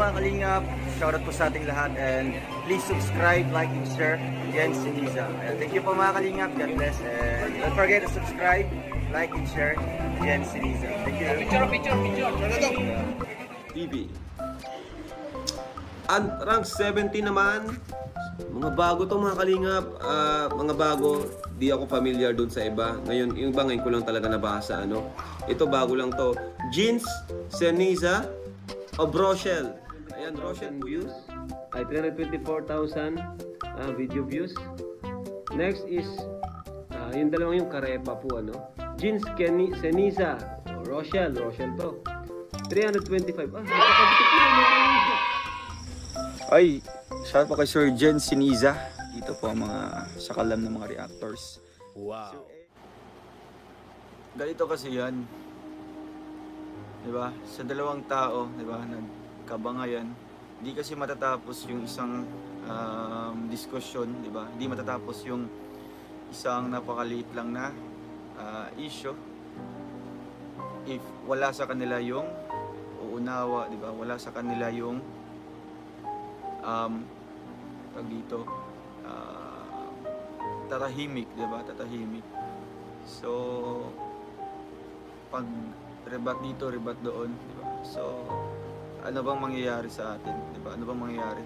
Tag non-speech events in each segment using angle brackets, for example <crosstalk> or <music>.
mga kalingap, shoutout po sa ating lahat and please subscribe, like, and share. Yan si Niza. Ayan, thank you po mga kalingap. God bless. And don't forget to subscribe, like, and share. Yan si Niza. Thank you. Picture, picture, picture. TV. At rank 70 naman, mga bago to mga kalingap, Ah, mga bago, di ako familiar dun sa iba. Ngayon, yung iba ngayon ko lang talaga nabasa, ano. Ito bago lang to. Jeans, Seniza, of Rochelle. Ayan, Rochelle views. Ay, 324,000 ah, video views. Next is, ah, yung dalawang yung Karepa po, ano. Jeans, Kenny, Seniza, Rochelle, Rochelle to. 325. Ah, kalingap. Ay, shout po kay Sir Jen Siniza. Dito po ang mga sakalam ng mga reactors. Wow. Ganito kasi yan. Di ba? Sa dalawang tao, di ba, nagkabangayan. Hindi kasi matatapos yung isang um, diskusyon, di ba? Hindi matatapos yung isang napakaliit lang na ah, issue if wala sa kanila yung uunawa, di ba? Wala sa kanila yung um, tag dito, ah, tatahimik, di ba? Tatahimik. So, pag rebat dito, rebat doon, di ba? So, ano bang mangyayari sa atin, di ba? Ano bang mangyayari?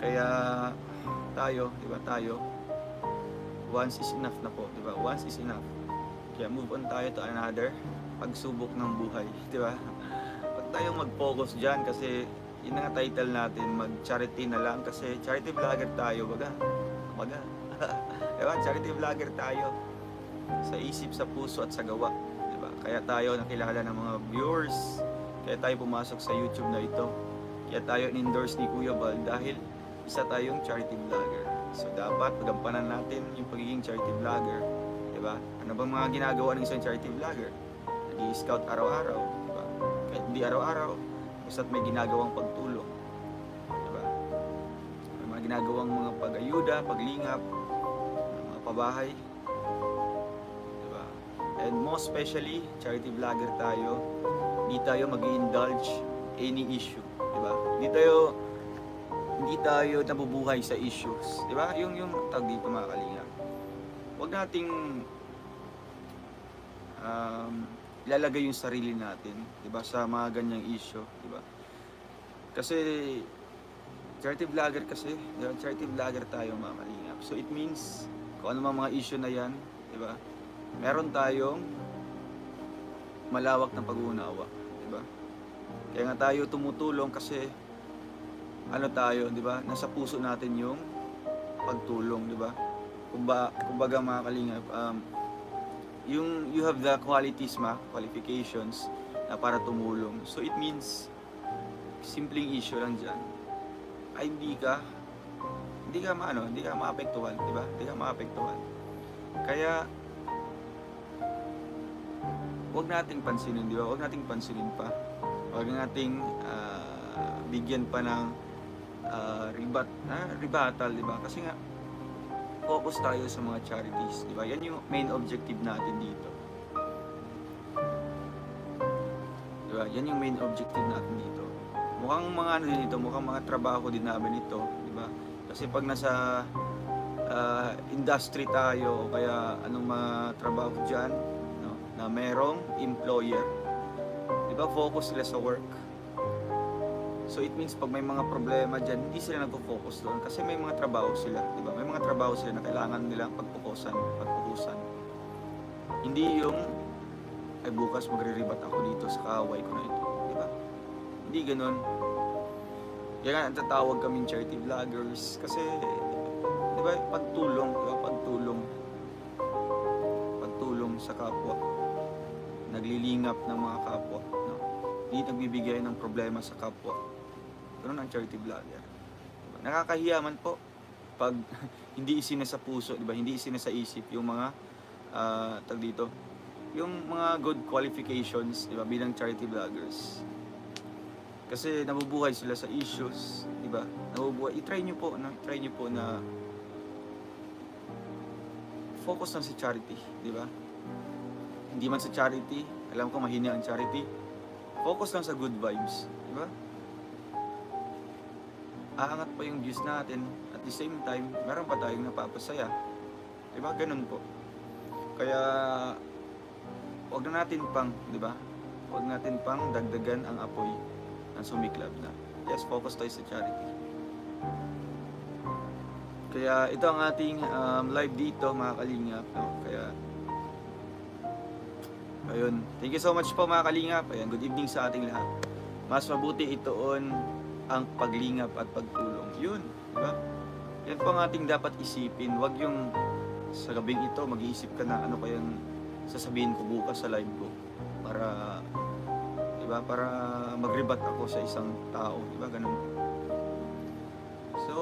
Kaya tayo, di ba? Tayo, once is enough na po, di ba? Once is enough. Kaya move on tayo to another pagsubok ng buhay, di ba? Huwag tayong mag-focus dyan kasi yun ang title natin, mag-charity na lang kasi charity vlogger tayo, baga. Baga. <laughs> diba? Charity vlogger tayo. Sa isip, sa puso at sa gawa. Diba? Kaya tayo nakilala ng mga viewers. Kaya tayo pumasok sa YouTube na ito. Kaya tayo in-endorse ni Kuya Bal dahil isa tayong charity vlogger. So dapat pagampanan natin yung pagiging charity vlogger. Diba? Ano bang mga ginagawa ng isang charity vlogger? Nag-scout araw-araw. Diba? Kahit hindi araw-araw, basta't may ginagawang pagtulong. Diba? May mga ginagawang mga pag-ayuda, paglingap, mga pabahay. Diba? And most especially, charity vlogger tayo, hindi tayo mag indulge any issue. Diba? Hindi tayo hindi tayo nabubuhay sa issues. Diba? Yung, yung tag dito mga kalingap. Huwag nating um, ilalagay yung sarili natin, 'di ba, sa mga ganyang issue, 'di ba? Kasi charity vlogger kasi, 'di ba? Charity vlogger tayo mga kalingap. So it means kung ano mga issue na 'yan, 'di ba? Meron tayong malawak na pag-uunawa, 'di ba? Kaya nga tayo tumutulong kasi ano tayo, 'di ba? Nasa puso natin yung pagtulong, 'di ba? Kumba, kumbaga mga kalingap, um, yung you have the qualities ma, qualifications na para tumulong. So it means simpleng issue lang diyan. Ay hindi ka hindi ka maano, hindi ka maapektuhan, di ba? Hindi ka maapektuhan. Kaya wag nating pansinin, di ba? Wag nating pansinin pa. Wag nating ah, bigyan pa ng ah, ribat, ah, ribatal, di ba? Kasi nga focus tayo sa mga charities, di ba? Yan yung main objective natin dito. Di ba? Yan yung main objective natin dito. Mukhang mga ano din ito, mukhang mga trabaho din namin ito, di ba? Kasi pag nasa ah, industry tayo, o kaya anong mga trabaho dyan? Na merong employer, di ba? Focus sila sa work. So it means pag may mga problema dyan, hindi sila nagpo-focus doon kasi may mga trabaho sila, di ba? May mga trabaho sila na kailangan nilang pagpukusan, pagpukusan. Hindi yung ay bukas magre-rebat ako dito sa kaaway ko na ito, di ba? Hindi ganoon. Kaya nga natatawag kaming charity vloggers kasi di ba pagtulong, di ba? Pagtulong. Pagtulong sa kapwa. Naglilingap ng mga kapwa, no? Hindi nagbibigay ng problema sa kapwa. Ganun ang charity vlogger. Diba? Nakakahiya man po pag <laughs> hindi isina sa puso, di ba? Hindi isina sa isip yung mga ah, tag dito, yung mga good qualifications, di ba, bilang charity vloggers. Kasi nabubuhay sila sa issues, di ba? Nabubuhay. I-try nyo po, na, try nyo po na focus lang sa charity, di ba? Hindi man sa charity, alam ko mahina ang charity. Focus lang sa good vibes, di ba? aangat pa yung views natin. At the same time, meron pa tayong napapasaya. Di ba? Ganun po. Kaya, wag na natin pang, di ba? Wag natin pang dagdagan ang apoy ng sumiklab na. Yes, focus tayo sa charity. Kaya ito ang ating um, live dito mga kalingap. No? Kaya ayun. Thank you so much po mga kalingap. Ayan, good evening sa ating lahat. Mas mabuti itoon ang paglingap at pagtulong. Yun, di ba? Yan po ang ating dapat isipin. Huwag yung sa gabing ito mag-iisip ka na ano kayang sasabihin ko bukas sa live ko para di ba para magrebat ako sa isang tao, di ba? Ganun. So,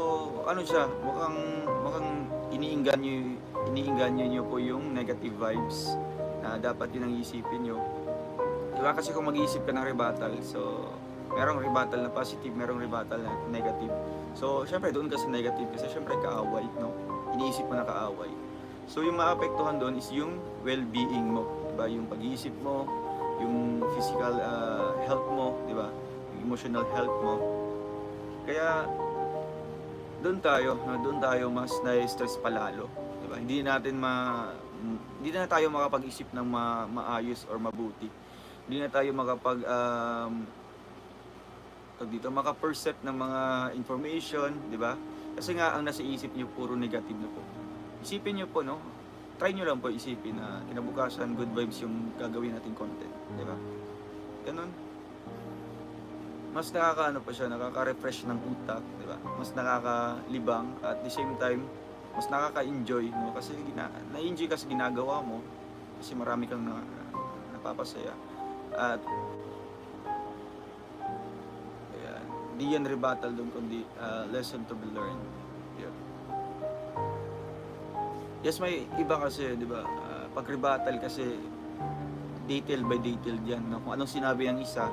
ano siya, mukhang, mukhang iniinganyo, iniinganyo nyo po yung negative vibes na dapat yun ang isipin nyo. Diba kasi kung mag-iisip ka ng rebuttal, so merong rebuttal na positive, merong rebuttal na negative. So, syempre doon ka sa negative kasi syempre kaaway, no? Iniisip mo na kaaway. So, yung maapektuhan doon is yung well-being mo, diba? Yung pag-iisip mo, yung physical uh, health mo, diba? Yung emotional health mo. Kaya, doon tayo, no? doon tayo mas na-stress palalo. Diba? Hindi natin ma hindi na tayo makapag-isip ng ma- maayos or mabuti. Hindi na tayo makapag um, tawag dito, maka-percept ng mga information, di ba? Kasi nga ang nasa isip niyo puro negative na po. Isipin niyo po, no? Try niyo lang po isipin na kinabukasan good vibes yung gagawin nating content, di ba? Ganun mas nakakaano pa siya, nakaka-refresh ng utak, di ba? Mas nakakalibang at the same time, mas nakaka-enjoy, no? Kasi gina, na-enjoy kasi ginagawa mo kasi marami kang na, napapasaya. At ayan, di yan rebuttal doon kundi uh, lesson to be learned. Yun. Yes, may iba kasi, di ba? Uh, pag rebuttal kasi detail by detail diyan, no? Kung anong sinabi ng isa,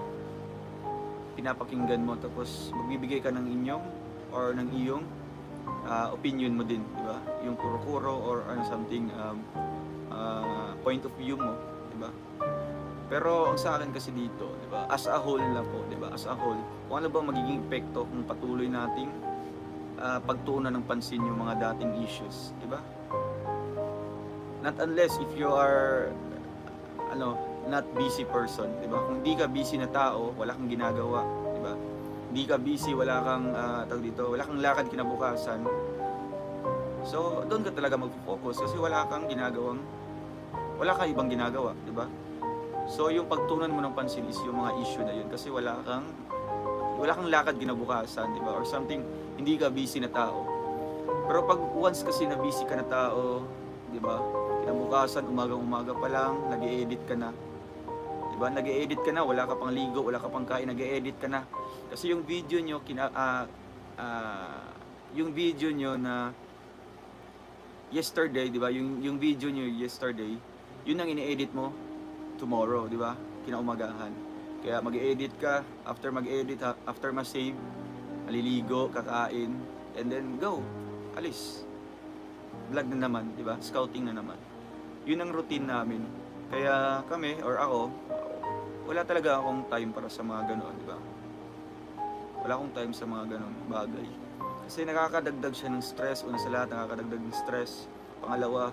pinapakinggan mo tapos magbibigay ka ng inyong or ng iyong uh, opinion mo din, di ba? Yung kuro-kuro or ano something um, uh, point of view mo, di ba? Pero sa akin kasi dito, di ba? As a whole na po, di ba? As a whole, kung ano ba magiging epekto kung patuloy nating uh, pagtuunan ng pansin yung mga dating issues, di ba? Not unless if you are ano, not busy person, 'di ba? Kung di ka busy na tao, wala kang ginagawa? Hindi ka busy, wala kang uh, tawag dito, wala kang lakad kinabukasan. So, doon ka talaga mag-focus kasi wala kang ginagawang wala kang ibang ginagawa, 'di ba? So, yung pagtunan mo ng pansin is yung mga issue na yun kasi wala kang wala kang lakad kinabukasan, 'di ba? Or something hindi ka busy na tao. Pero pag once kasi na busy ka na tao, 'di ba? Kinabukasan, umagang-umaga pa lang, nag-edit ka na. Diba? Nag-edit ka na, wala ka pang ligo, wala ka pang kain, nag-edit ka na. Kasi yung video nyo, kina, uh, uh, yung video nyo na yesterday, di ba? Yung, yung video nyo yesterday, yun ang ini-edit mo tomorrow, di ba? Kinaumagahan. Kaya mag-edit ka, after mag-edit, after ma-save, maliligo, kakain, and then go, alis. Vlog na naman, di ba? Scouting na naman. Yun ang routine namin. Kaya kami, or ako, wala talaga akong time para sa mga ganoon, di ba? Wala akong time sa mga ganoon bagay. Kasi nakakadagdag siya ng stress, una sa lahat, nakakadagdag ng stress. Pangalawa,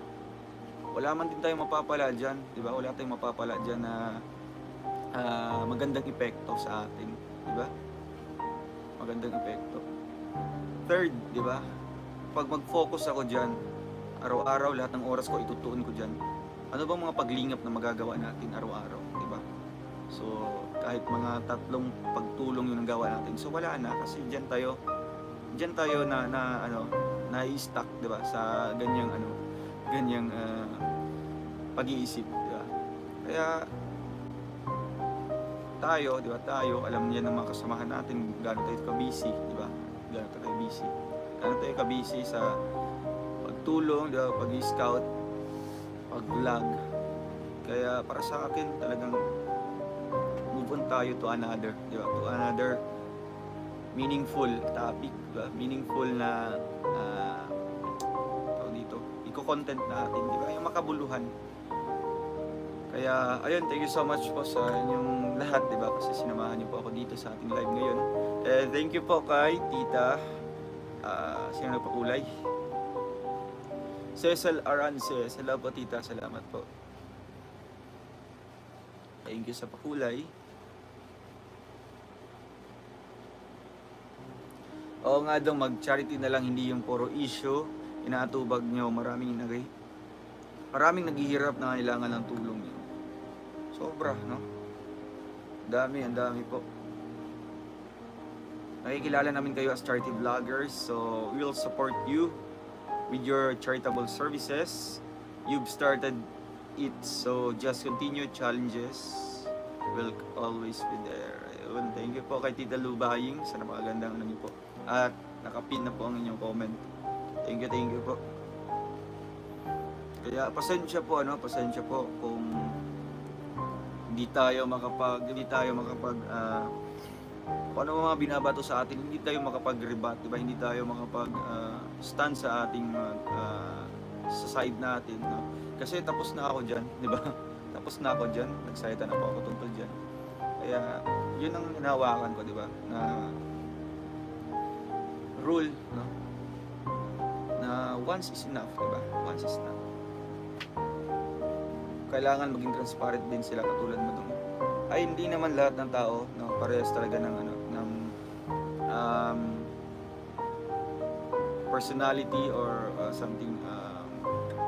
wala man din tayong mapapala dyan, di ba? Wala tayong mapapala dyan na uh, magandang epekto sa atin, di ba? Magandang epekto. Third, di ba? Pag mag-focus ako dyan, araw-araw, lahat ng oras ko itutuon ko dyan. Ano bang mga paglingap na magagawa natin araw-araw, di ba? So, kahit mga tatlong pagtulong yung gawa natin. So, wala na kasi dyan tayo, dyan tayo na, na ano, na-stuck, di ba? Sa ganyang, ano, ganyang uh, pag-iisip, di ba? Kaya, tayo, di ba? Tayo, alam niya ng mga kasamahan natin, gano'n tayo ka-busy, di ba? Gano'n tayo busy. Gano'n tayo ka-busy sa pagtulong, di ba? Pag-scout, pag-vlog. Kaya para sa akin talagang move on tayo to another, di ba? To another meaningful topic, di? Meaningful na uh, dito, iko-content natin, di ba? Yung makabuluhan. Kaya ayun, thank you so much po sa inyong lahat, di ba? Kasi sinamahan niyo po ako dito sa ating live ngayon. And thank you po kay Tita Ah, sino nagpakulay? Cecil Arance. Salamat po tita. Salamat po. Thank you sa pakulay. Oo nga daw, mag-charity na lang, hindi yung puro issue. Inaatubag nyo, maraming nag maraming naghihirap na kailangan ng tulong nyo. Sobra, no? Dami, ang dami po. Nakikilala namin kayo as charity vloggers, so we'll support you with your charitable services. You've started it, so just continue challenges. We'll always be there. Ayun, thank you po kay Tita Lubaying sa napakagandang ano niyo po. At nakapin na po ang inyong comment. Thank you, thank you po. Kaya pasensya po ano, pasensya po kung hindi tayo makapag hindi tayo makapag ah, kung ano mga binabato sa atin, hindi tayo makapag-rebut, di? Hindi tayo makapag ah, stand sa ating ah, sa side natin, no? Kasi tapos na ako diyan, di ba? <laughs> tapos na ako diyan, nagsalita na po ako tungkol diyan. Kaya yun ang hinahawakan ko, di ba? Na rule, no? Na once is enough, di ba? Once is enough. Kailangan maging transparent din sila katulad mo dun. Ay hindi naman lahat ng tao, no, parehas talaga ng ano, ng um, personality or uh, something um,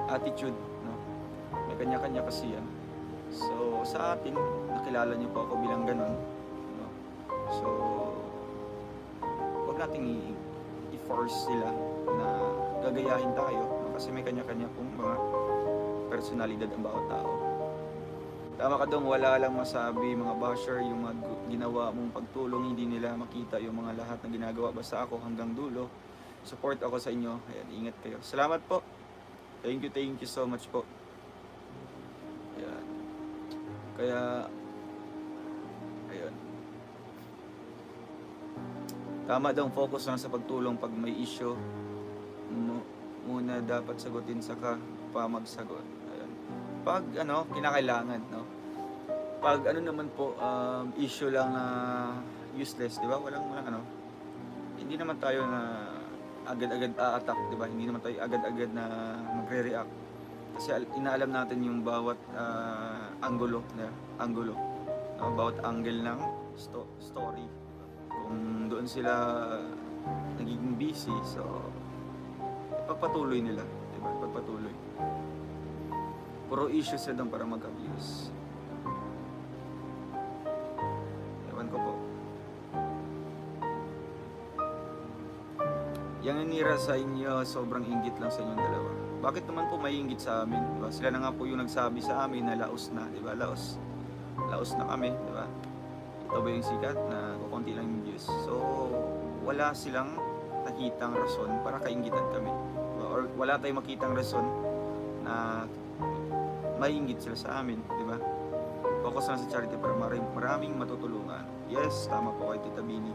attitude, no. May kanya-kanya kasi yan. So sa atin, nakilala niyo po ako bilang ganun, no. So wag nating i-force sila na gagayahin tayo no? kasi may kanya-kanya pong mga personalidad ang bawat tao. Tama ka dong wala lang masabi mga basher yung mga ginawa mong pagtulong hindi nila makita yung mga lahat na ginagawa basta ako hanggang dulo. Support ako sa inyo. Ayan, ingat kayo. Salamat po. Thank you, thank you so much po. Ayan. Kaya ayun. Tama daw focus lang sa pagtulong pag may issue. Mu- muna dapat sagutin saka pa magsagot. Ayun. Pag ano, kinakailangan, no? Pag ano naman po, um, issue lang na useless, di ba? Walang, walang ano. Hindi naman tayo na agad-agad a-attack, di ba? Hindi naman tayo agad-agad na magre-react. Kasi al- inaalam natin yung bawat ah, anggulo, na anggulo, no? bawat angle ng sto- story. Kung doon sila nagiging busy, so pagpatuloy nila, di ba? Pagpatuloy. Puro issues doon para mag-abuse. Yang nanira sa inyo, sobrang inggit lang sa inyong dalawa. Bakit naman po may inggit sa amin? Di ba? Sila na nga po yung nagsabi sa amin na laos na, di ba? Laos. Laos na kami, di ba? Ito ba yung sikat na kukunti lang yung views? So, wala silang nakitang rason para kaingitan kami. Di ba? Or wala tayong makitang rason na maingit sila sa amin, di ba? Focus lang sa charity para maraming matutulungan. Yes, tama po kay Tita Bini.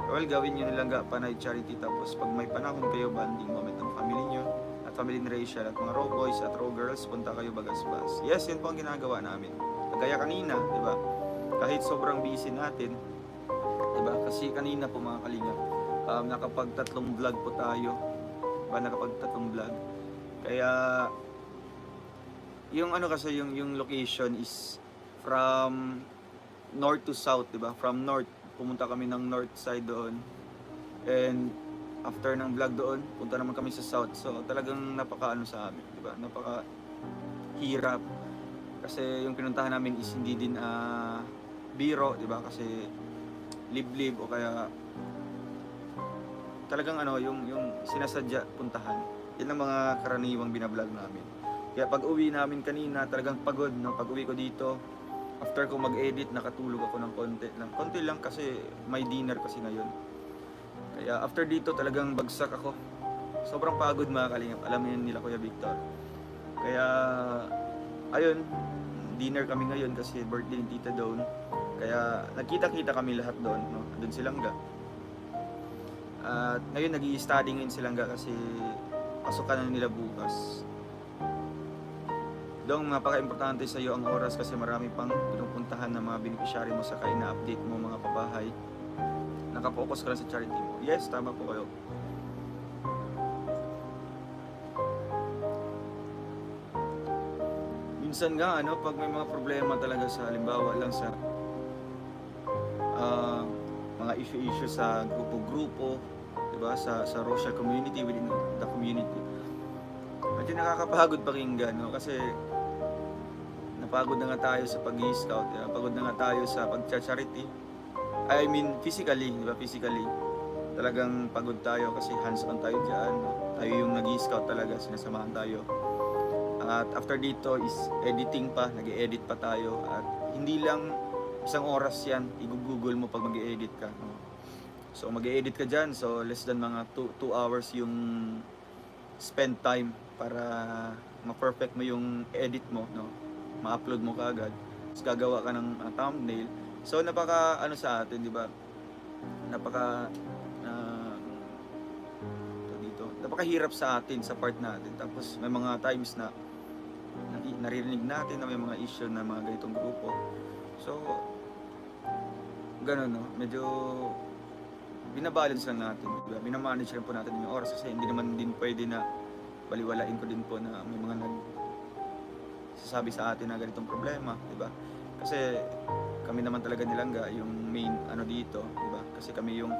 Well, gawin nyo nilang panay charity tapos pag may panahon kayo, banding moment ng family nyo at family ni Rachel at mga raw boys at raw girls, punta kayo bagasbas. Yes, yan po ang ginagawa namin. Kagaya kanina, di ba? Kahit sobrang busy natin, di ba? Kasi kanina po mga kalingap, um, nakapag tatlong vlog po tayo. Diba? Nakapag tatlong vlog. Kaya, yung ano kasi, yung, yung location is from north to south, di ba? From north, pumunta kami ng north side doon. And after ng vlog doon, punta naman kami sa south. So talagang napaka ano sa amin, di ba? Napaka hirap. Kasi yung pinuntahan namin is hindi din ah, biro, di ba? Kasi liblib o kaya talagang ano, yung yung sinasadya puntahan. Yan ang mga karaniwang binablog namin. Kaya pag uwi namin kanina, talagang pagod, no? Pag uwi ko dito, after ko mag-edit, nakatulog ako ng konti lang. Konti lang kasi may dinner kasi ngayon. Kaya after dito, talagang bagsak ako. Sobrang pagod mga kalingap. Alam yun nila Kuya Victor. Kaya, ayun, dinner kami ngayon kasi birthday ni Tita Dawn. Kaya nagkita-kita kami lahat doon, no? Doon silang ga. At ngayon nag study ngayon silang ga kasi pasukan na nila bukas. Dong, napaka-importante sa iyo ang oras kasi marami pang pinupuntahan ng mga beneficiary mo sa kain na update mo mga pabahay. Nakapokus ka lang sa charity mo. Yes, tama po kayo. Minsan nga, ano, pag may mga problema talaga sa halimbawa lang sa uh, mga issue-issue sa grupo-grupo, 'di ba? Sa sa Russia community within the community. Medyo nakakapagod pakinggan, no? Kasi napagod na nga tayo sa pag-scout, pagod na nga tayo sa pag-charity. I mean, physically, di ba? Physically. Talagang pagod tayo kasi hands-on tayo dyan. Tayo yung nag-scout talaga, sinasamahan tayo. At after dito is editing pa, nag edit pa tayo. At hindi lang isang oras yan, i-google mo pag mag edit ka. No? So mag edit ka dyan, so less than mga 2 hours yung spend time para ma-perfect mo yung edit mo, no? Ma-upload mo kaagad. Tapos gagawa ka ng uh, thumbnail. So napaka ano sa atin, di ba? Napaka uh, to dito. Napakahirap sa atin sa part natin. Tapos may mga times na nari- naririnig natin na may mga issue na mga ganitong grupo. So ganun no, medyo binabalance lang natin. Diba? Binamanage lang po natin yung oras kasi hindi naman din pwede na baliwalain ko din po na may mga nag sasabi sa atin na ganitong problema, di ba? Kasi kami naman talaga nilangga yung main ano dito, di ba? Kasi kami yung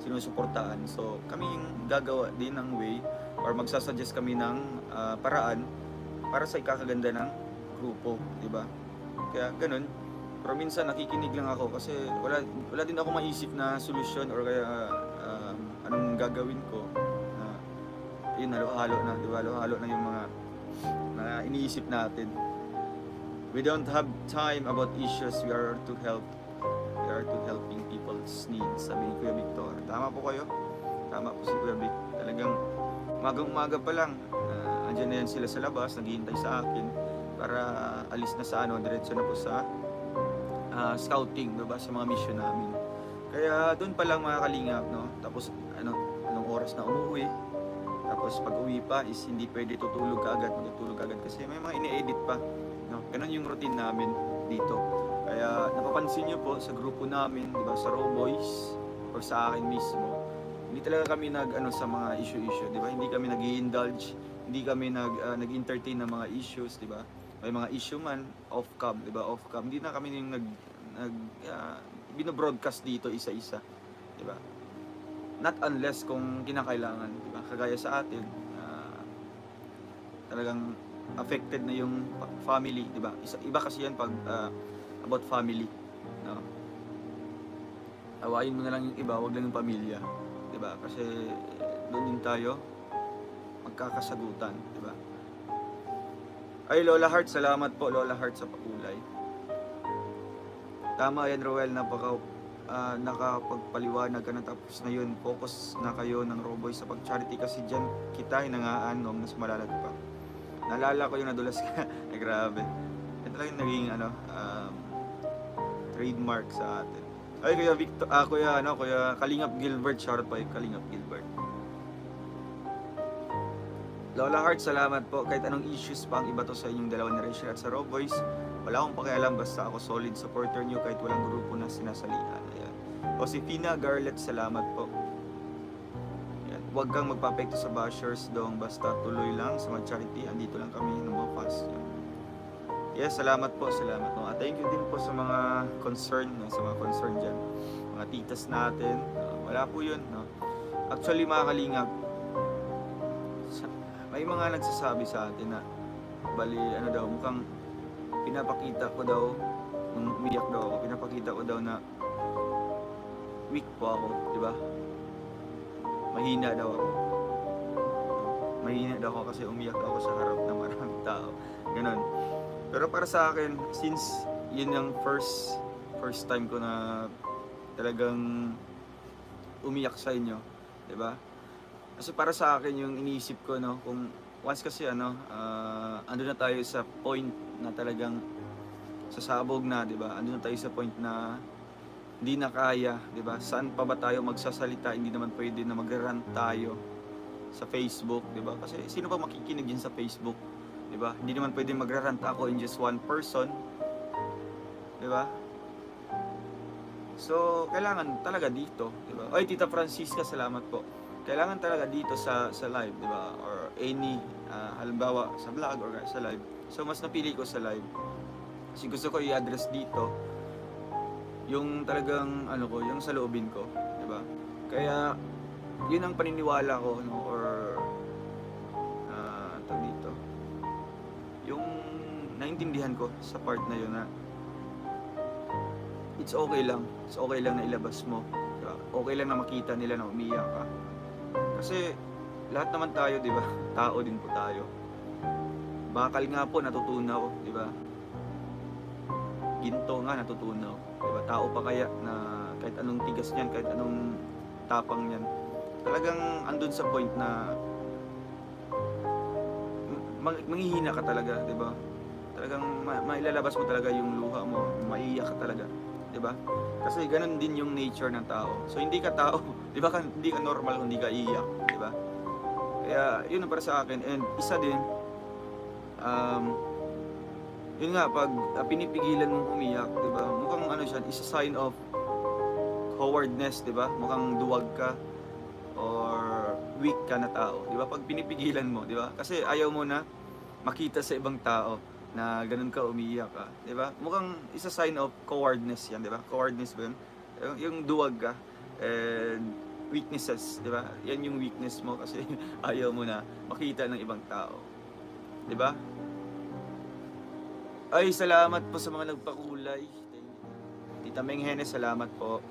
sinusuportahan. So, kami yung gagawa din ng way or magsasuggest kami ng ah, paraan para sa ikakaganda ng grupo, di ba? Kaya ganun. Pero minsan nakikinig lang ako kasi wala wala din ako maisip na solusyon or kaya um, anong gagawin ko na yun halo-halo na, di ba? Halo-halo na yung mga na iniisip natin. We don't have time about issues. We are to help. We are to helping people's needs. Sabi ni Kuya Victor. Tama po kayo? Tama po si Kuya Vic. Talagang umagang-umaga pa lang. Uh, andyan na yan sila sa labas. Naghihintay sa akin para alis na sa ano. Diretso na po sa ah, scouting. Diba? Sa mga mission namin. Kaya doon pa lang mga kalingap. No? Tapos ano, anong oras na umuwi. Tapos pag uwi pa is hindi pwede tutulog ka agad, matutulog agad kasi may mga ini-edit pa. No? Ganun yung routine namin dito. Kaya napapansin niyo po sa grupo namin, di ba, sa Raw Boys or sa akin mismo, hindi talaga kami nag ano sa mga issue-issue, di ba? Hindi kami nag-indulge, hindi kami nag ah, nag-entertain ng mga issues, di ba? May mga issue man off cam, di ba? Off cam. Hindi na kami yung nag nag ah, bino-broadcast dito isa-isa, di ba? Not unless kung kinakailangan, di ba? Kagaya sa atin, ah, talagang affected na yung family, di ba? Isa, iba kasi yan pag ah, about family, no? Awayin mo na lang yung iba, wag lang yung pamilya, di ba? Kasi doon din tayo magkakasagutan, di ba? Ay, Lola Heart, salamat po, Lola Heart, sa pakulay. Tama yan, Roel, napaka ah, nakapagpaliwanag ka na tapos na yun, focus na kayo ng Roboy sa pag-charity kasi dyan kita hinangaan nung mas malalag pa. Naalala ko yung nadulas ka. <laughs> Ay, grabe. Ito lang yung naging ano, um, trademark sa atin. Ay, Kuya Victor, ah, Kuya, ano, Kuya Kalingap Gilbert, shoutout pa yung Kalingap Gilbert. Lola Heart, salamat po. Kahit anong issues pa ang iba to sa inyong dalawa ni Rachel at sa Raw Boys, wala akong pakialam basta ako solid supporter nyo kahit walang grupo na sinasalihan. Ayan. Josefina Garlet, salamat po. Ayan. Huwag kang magpapekto sa bashers dong basta tuloy lang sa mga charity. Andito lang kami ng fast. Ayan. Yes, salamat po, salamat po. At thank you din po sa mga concern, no, sa mga concern dyan. Mga titas natin, no, wala po yun. No. Actually, mga kalingap, may mga nagsasabi sa atin na bali ano daw mukhang pinapakita ko daw nung umiyak daw ako pinapakita ko daw na weak po ako di ba? Mahina daw ako. Mahina daw ako kasi umiyak ako sa harap ng maraming tao. Ganun pero para sa akin since yun yung first first time ko na talagang umiyak sa inyo di ba? Kasi para sa akin yung iniisip ko no, kung once kasi ano, ah, ando na tayo sa point na talagang sasabog na, 'di ba? Ando na tayo sa point na hindi na kaya, 'di ba? Saan pa ba tayo magsasalita? Hindi naman pwede na magrant tayo sa Facebook, 'di ba? Kasi sino pa makikinig din sa Facebook, 'di ba? Hindi naman pwede magrant ako in just one person, 'di ba? So, kailangan talaga dito, 'di ba? Oy, Tita Francisca, salamat po kailangan talaga dito sa sa live, 'di ba? Or any ah, halimbawa sa vlog or sa live, So mas napili ko sa live. Kasi gusto ko i-address dito yung talagang ano ko, yung sa loobin ko, 'di ba? Kaya yun ang paniniwala ko no or ah tawag dito. Yung naintindihan ko sa part na yun na it's okay lang. It's okay lang na ilabas mo. Diba? Okay lang na makita nila na umiyak ka. Kasi lahat naman tayo, di ba? <laughs> Tao din po tayo. Bakal nga po natutunaw, di ba? Ginto nga natutunaw. Di ba? Tao pa kaya na kahit anong tigas niyan, kahit anong tapang niyan. Talagang andun sa point na mang- manghihina ka talaga, di ba? Talagang ma- mailalabas mo talaga yung luha mo, maiiyak ka talaga, di ba? Kasi ganun din yung nature ng tao. So hindi ka tao, <laughs> di ba? Hindi ka normal kung hindi ka iiyak, di ba? Kaya yun para sa akin. And isa din, um, yun nga, pag uh, pinipigilan mong umiyak, di ba? Mukhang ano siya, is a sign of cowardness, di ba? Mukhang duwag ka or weak ka na tao, di ba? Pag pinipigilan mo, di ba? Kasi ayaw mo na makita sa ibang tao na ganun ka umiiyak ka, di ba? Mukhang is a sign of cowardness yan, di ba? Cowardness ba yun? Yung, yung duwag ka and weaknesses, di ba? Yan yung weakness mo kasi <laughs> ayaw mo na makita ng ibang tao. Di ba? Ay, salamat po sa mga nagpakulay. Tita Meng Henes, salamat po.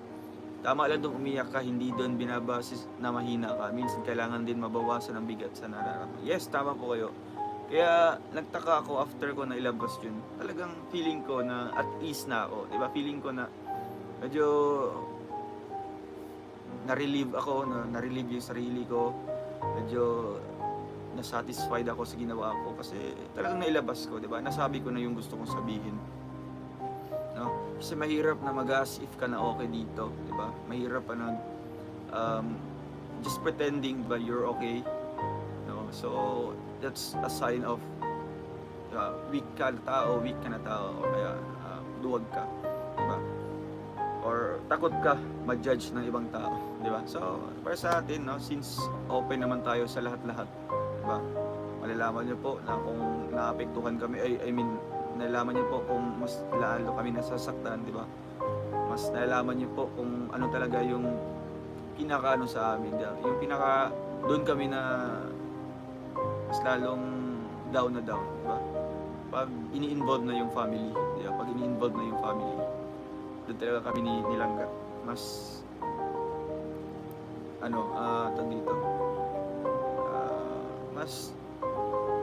Tama lang doon umiyak ka, hindi doon binabase na mahina ka. Minsan kailangan din mabawasan ang bigat sa nararamdaman. Yes, tama po kayo. Kaya nagtaka ako after ko na ilabas yun. Talagang feeling ko na at ease na ako. Diba? Feeling ko na medyo na-relieve ako, na na-relieve yung sarili ko. Medyo na-satisfied ako sa ginawa ko kasi talagang nailabas ko, 'di ba? Nasabi ko na yung gusto kong sabihin. No? Kasi mahirap na mag-as if ka na okay dito, 'di ba? Mahirap pa na um, just pretending ba you're okay. No? So that's a sign of uh, weak ka na tao, weak ka na tao o kaya uh, duwag ka, 'di ba? Or takot ka ma-judge ng ibang tao, 'di ba? So para sa atin, no, since open naman tayo sa lahat-lahat, ba? Malalaman niyo po na kung naapektuhan kami, ay, I mean, nalalaman niyo po kung mas lalo kami nasasaktan, di ba? Mas nalalaman niyo po kung ano talaga yung pinaka ano sa amin, di ba? yung pinaka doon kami na mas lalong down na down, di ba? Pag ini-involve na yung family, di ba? Pag ini-involve na yung family, doon talaga kami ni nilangga. Mas ano, ah, tag dito mas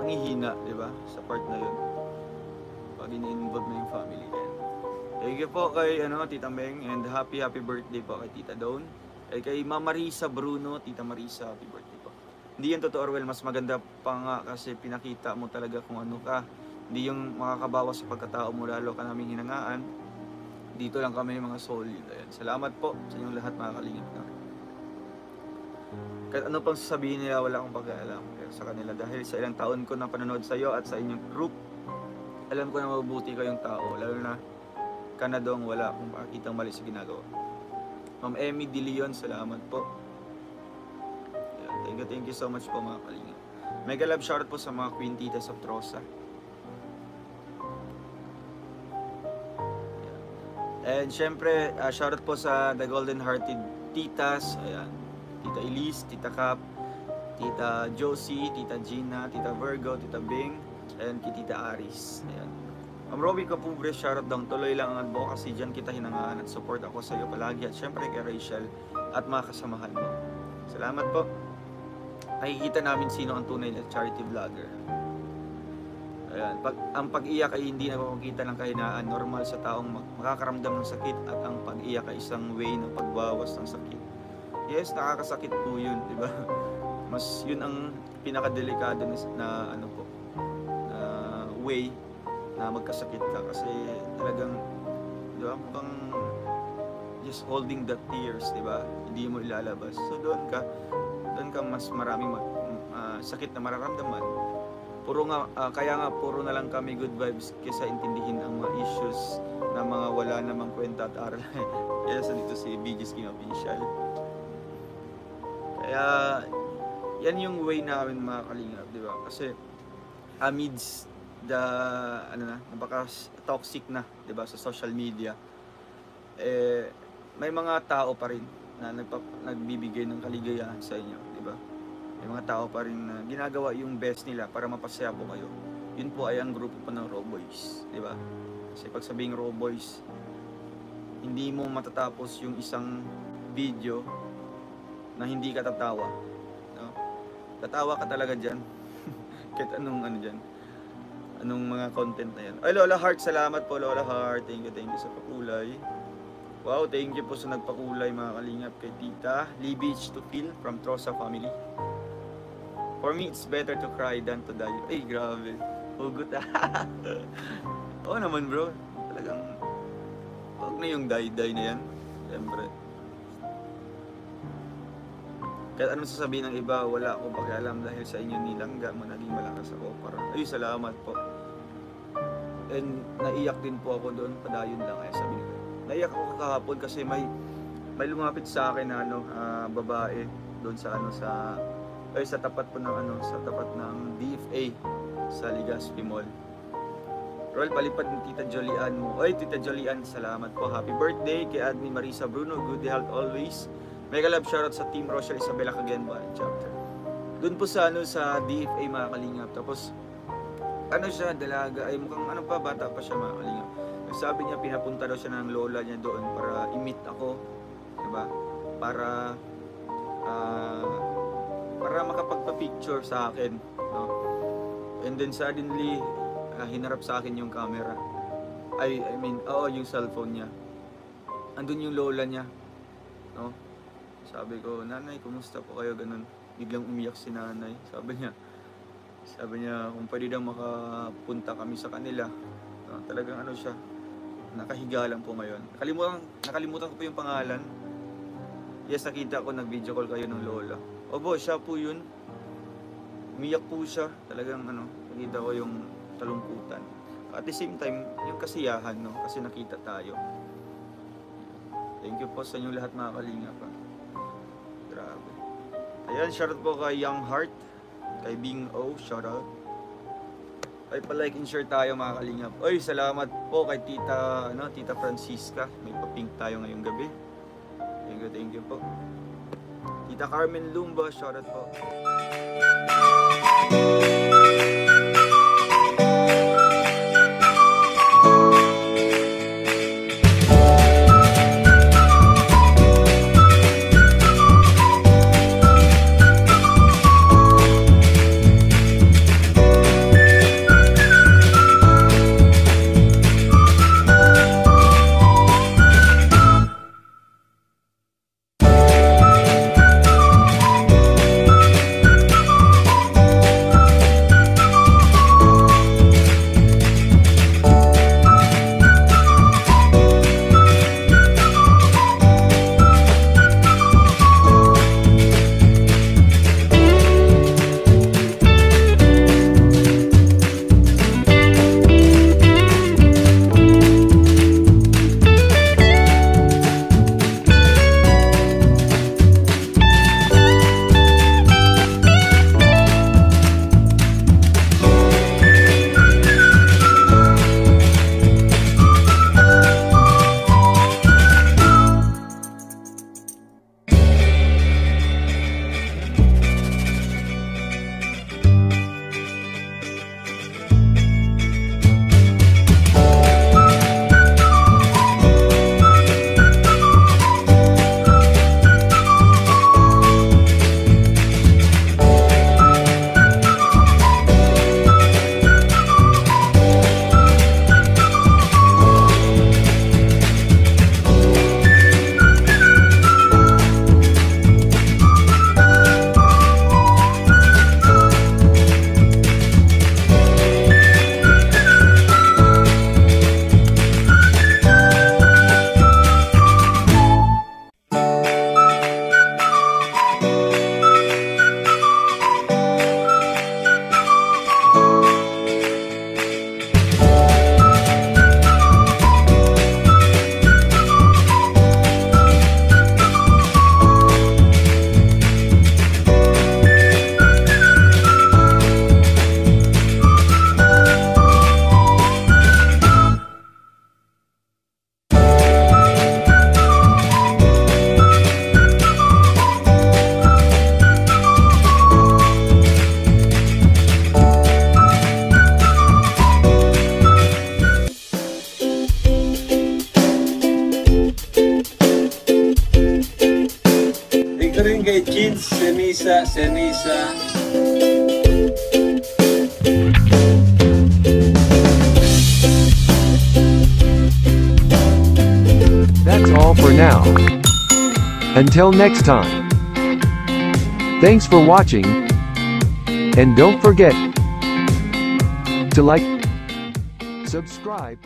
manghihina, di ba? Sa part na yun. Pag ini-involve na yung family. And thank you po kay ano, Tita Meng and happy happy birthday po kay Tita Dawn. Eh, kay Mama Marisa Bruno, Tita Marisa, happy birthday po. Hindi yan totoo, Orwell. Mas maganda pa nga kasi pinakita mo talaga kung ano ka. Hindi yung makakabawas sa pagkatao mo, lalo ka namin hinangaan. Dito lang kami mga solid. Ayan. Salamat po sa inyong lahat mga kalingap na kahit ano pang sasabihin nila, wala akong pag-aalam sa kanila dahil sa ilang taon ko na panonood sa iyo at sa inyong group, alam ko na mabubuti kayong tao, lalo na kanadong wala akong makikitang mali sa ginagawa. Ma'am Emmy De Leon, salamat po. Thank you, thank you so much po mga kalingap. Mega love shoutout po sa mga Queen Titas of Trosa. And syempre, uh, shoutout po sa The Golden Hearted Titas. Ayan. Tita Elise, Tita Cap, Tita Josie, Tita Gina, Tita Virgo, Tita Bing, and kay Tita Aris. Ayan. Ma'am Robby Kapubre, shoutout daw. Tuloy lang ang advocacy dyan. Kita hinangaan at support ako sa iyo palagi. At syempre kay Rachel at mga kasamahan mo. Salamat po. Nakikita namin sino ang tunay na charity vlogger. Ayan. Pag, ang pag-iyak ay hindi nagpapakita ng kahinaan normal sa taong makakaramdam ng sakit at ang pag-iyak ay isang way ng pagbawas ng sakit. Yes, nakakasakit po yun, di ba? <laughs> Mas yun ang pinakadelikado na, ano po, na way na magkasakit ka kasi talagang, di ba, mukhang just holding the tears, di ba? Hindi mo ilalabas. So doon ka, doon ka mas maraming mag, ah, sakit na mararamdaman. Puro nga, ah, kaya nga puro na lang kami good vibes kaysa intindihin ang mga issues na mga wala namang kwenta at aral. <laughs> Kaya sa dito si BG Skin Official. Kaya yan yung way namin mga kalingap, di ba? Kasi amidst the ano na, napaka toxic na, 'di ba, sa social media. Eh may mga tao pa rin na nagpa, nagbibigay ng kaligayahan sa inyo, 'di ba? May mga tao pa rin na ginagawa yung best nila para mapasaya po kayo. Yun po ay ang grupo po ng Raw Boys, 'di ba? Kasi pag sabing Raw Boys, hindi mo matatapos yung isang video na hindi ka tatawa. Tatawa ka talaga dyan. <laughs> Kahit anong ano dyan. Anong mga content na yan. Ay, Lola Heart, salamat po Lola Heart. Thank you, thank you sa pakulay. Wow, thank you po sa nagpakulay mga kalingap kay Tita. Lee Beach to feel from Trosa family. For me, it's better to cry than to die. Ay, grabe. Hugot ah. <laughs> Oo naman bro. Talagang, huwag na yung die-die na yan. Siyempre. Kahit anong sasabihin ng iba, wala akong pakialam dahil sa inyo nilangga mo naging malakas ako para. Ay, salamat po. And naiyak din po ako doon, padayon lang kaya sabi nila. Naiyak ako kahapon kasi may may lumapit sa akin na ano, ah, babae doon sa ano sa ay sa tapat po ng ano, sa tapat ng DFA sa Legazpi Mall. Roll, palipad ni Tita Jolian mo. Oy, Tita Jolian, salamat po. Happy birthday kay Admin Marisa Bruno. Good health always. Mega love shoutout sa Team Rochelle Isabela Kagenba chapter. Doon po sa ano sa DFA mga kalingap. Tapos ano siya, dalaga, ay mukhang ano pa, bata pa siya mga kalingap. Sabi niya, pinapunta daw siya ng lola niya doon para i-meet ako. Diba? Para, ah, para makapagpa-picture sa akin. No? And then suddenly, ah, hinarap sa akin yung camera. I, I mean, oo, yung cellphone niya. Andun yung lola niya. No? Sabi ko, nanay, kumusta po kayo? Ganun. Biglang umiyak si nanay. Sabi niya, sabi niya, kung pwede daw makapunta kami sa kanila. Talagang ano siya, nakahiga lang po ngayon. Nakalimutan, nakalimutan ko po yung pangalan. Yes, nakita ko, nag-video call kayo ng lola. Obo, siya po yun. Umiyak po siya. Talagang ano, nakita ko yung talungkutan. At the same time, yung kasiyahan, no? Kasi nakita tayo. Thank you po sa inyong lahat mga kalinga pa. Ayan, shoutout po kay Young Heart. Kay Bing O, shoutout. Ay pa-like and share tayo mga kalingap. Oy, salamat po kay Tita, ano, Tita Francisca. May pa-pink tayo ngayong gabi. Thank you, thank you po. Tita Carmen Lumba, shoutout po. That's all for now. Until next time. Thanks for watching. And don't forget to like, subscribe,